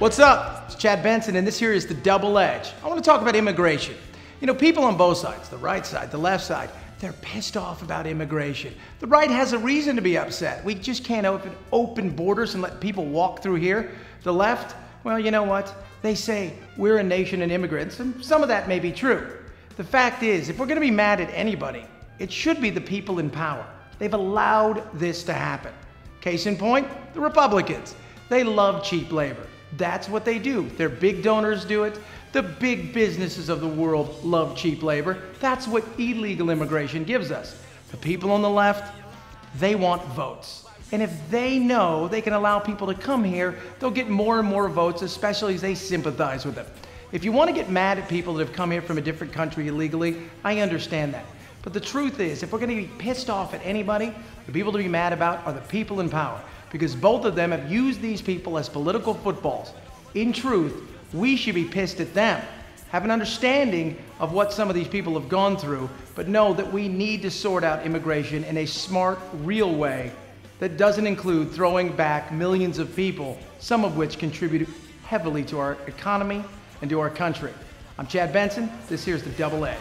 What's up? It's Chad Benson, and this here is the Double Edge. I want to talk about immigration. You know, people on both sides, the right side, the left side, they're pissed off about immigration. The right has a reason to be upset. We just can't open, open borders and let people walk through here. The left, well, you know what? They say we're a nation of immigrants, and some of that may be true. The fact is, if we're going to be mad at anybody, it should be the people in power. They've allowed this to happen. Case in point, the Republicans. They love cheap labor. That's what they do. Their big donors do it. The big businesses of the world love cheap labor. That's what illegal immigration gives us. The people on the left, they want votes. And if they know they can allow people to come here, they'll get more and more votes, especially as they sympathize with them. If you want to get mad at people that have come here from a different country illegally, I understand that. But the truth is, if we're going to be pissed off at anybody, the people to be mad about are the people in power. Because both of them have used these people as political footballs. In truth, we should be pissed at them. Have an understanding of what some of these people have gone through, but know that we need to sort out immigration in a smart, real way that doesn't include throwing back millions of people, some of which contribute heavily to our economy and to our country. I'm Chad Benson. This here's the Double Edge.